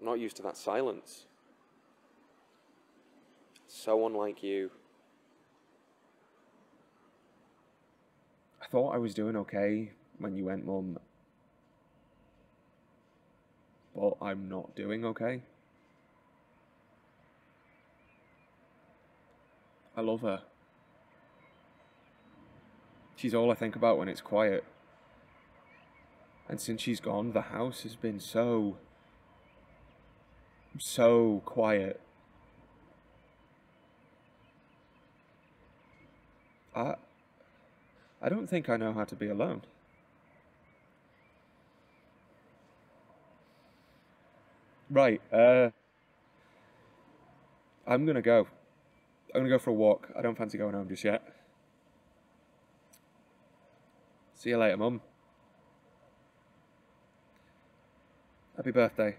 I'm not used to that silence. So unlike you. I thought I was doing okay when you went, Mum. But I'm not doing okay. I love her. She's all I think about when it's quiet. And since she's gone, the house has been so. So quiet. I. I don't think I know how to be alone. Right, uh. I'm gonna go. I'm gonna go for a walk. I don't fancy going home just yet. See you later, Mum. Happy birthday.